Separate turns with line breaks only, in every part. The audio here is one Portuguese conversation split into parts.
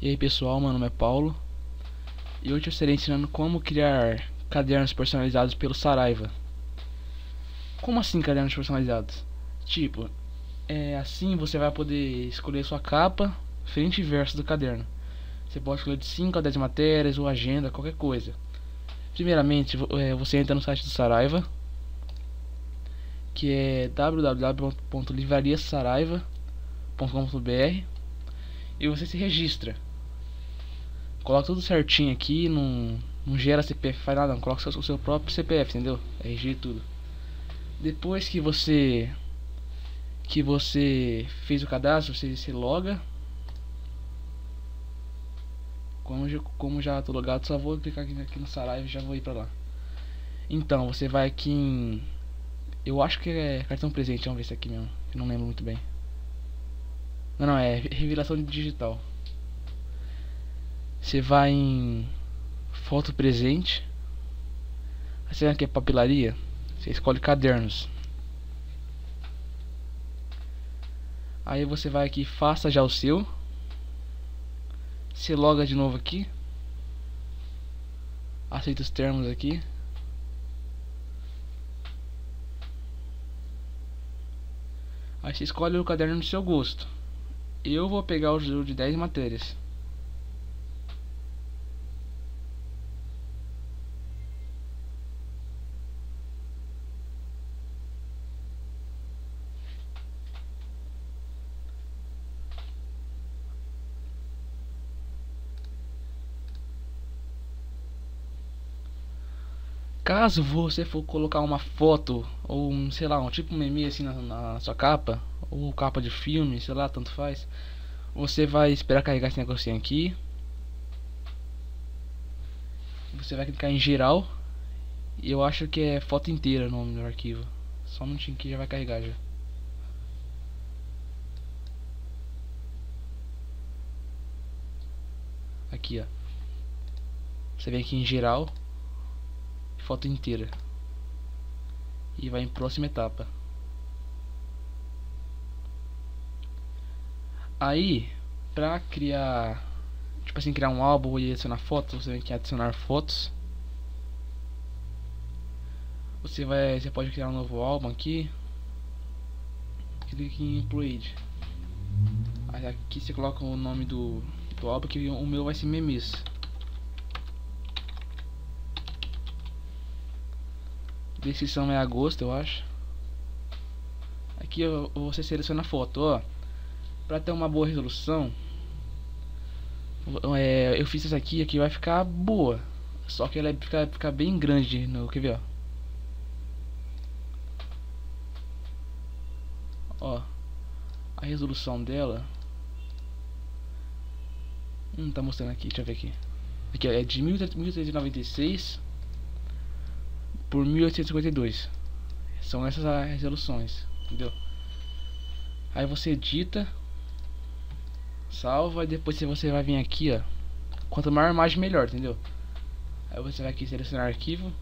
E aí pessoal, meu nome é Paulo e hoje eu estarei ensinando como criar cadernos personalizados pelo Saraiva. Como assim cadernos personalizados? Tipo, é assim você vai poder escolher sua capa, frente e verso do caderno. Você pode escolher de 5 a 10 matérias ou agenda, qualquer coisa. Primeiramente, é, você entra no site do Saraiva, que é www.livrariasaraiva.com.br e você se registra coloca tudo certinho aqui, não, não gera CPF, faz nada, não, coloca o seu, próprio CPF, entendeu? RG e tudo. Depois que você que você fez o cadastro, você se loga. Como, já, como já tô logado, só vou clicar aqui, aqui no Saraiva e já vou ir pra lá. Então, você vai aqui em... Eu acho que é cartão presente, vamos ver se é aqui mesmo. Eu não lembro muito bem. Não, não, é revelação digital. Você vai em foto presente. Você aqui é papelaria. Você escolhe cadernos. Aí você vai aqui, faça já o seu. Se loga de novo aqui. Aceita os termos aqui. Aí você escolhe o caderno do seu gosto. Eu vou pegar o de 10 matérias. Caso você for colocar uma foto ou um, sei lá, um tipo meme assim na, na, sua capa, ou capa de filme, sei lá, tanto faz. Você vai esperar carregar esse negocinho aqui. Você vai clicar em geral. E eu acho que é foto inteira o nome do arquivo. Só um minutinho que já vai carregar já. Aqui, ó. Você vem aqui em geral foto inteira. E vai em próxima etapa. Aí pra criar tipo assim criar um álbum e adicionar fotos você vem aqui adicionar fotos. Você vai você pode criar um novo álbum aqui. Clique em aí aqui você coloca o nome do, do álbum que o meu vai ser memes Descrição é agosto, eu acho. Aqui você seleciona a foto, ó. Pra ter uma boa resolução, é, eu fiz isso aqui, aqui vai ficar boa. Só que ela vai ficar, ficar bem grande no. Quer ver, ó? Ó. A resolução dela. Hum, tá mostrando aqui, deixa eu ver aqui. Aqui ó, é de 1396 por 1852. São essas as resoluções, entendeu? Aí você edita, salva e depois você vai vir aqui, ó. Quanto maior a imagem, melhor, entendeu? Aí você vai aqui selecionar arquivo.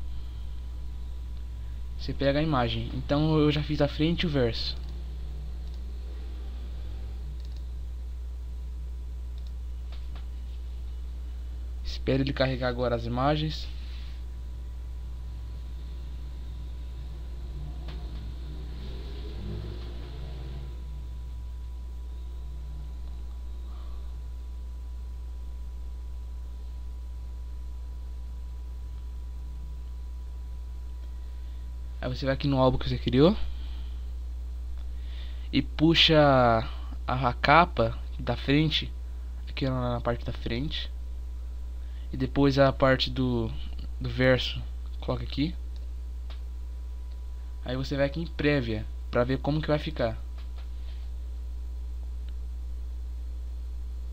Você pega a imagem. Então eu já fiz a frente e o verso. Espere ele carregar agora as imagens. Aí você vai aqui no álbum que você criou e puxa a, a capa da frente, aqui na parte da frente, e depois a parte do, do verso, coloca aqui. Aí você vai aqui em prévia para ver como que vai ficar.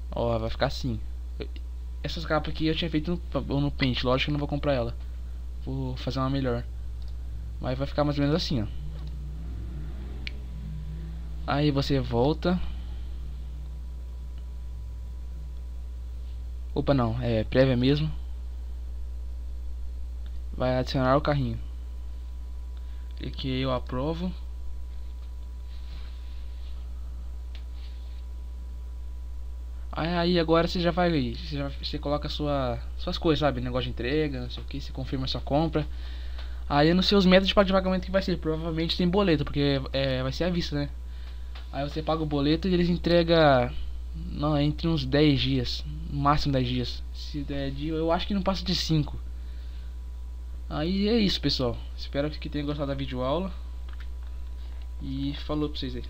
Ó, vai ficar assim. Essas capas aqui eu tinha feito no, no Paint, lógico que eu não vou comprar ela. Vou fazer uma melhor. Mas vai ficar mais ou menos assim, ó. Aí você volta. Opa, não, é prévia mesmo. Vai adicionar o carrinho. Aqui eu aprovo. Aí agora você já vai. Você, já, você coloca sua, suas coisas, sabe? Negócio de entrega, não sei o que, você confirma sua compra. Aí nos seus métodos de pagamento que vai ser, provavelmente tem boleto, porque é, vai ser à vista, né? Aí você paga o boleto e eles entregam não, entre uns 10 dias, no máximo 10 dias. Se der dia, eu acho que não passa de 5. Aí é isso, pessoal. Espero que tenham gostado da videoaula. E falou pra vocês aí.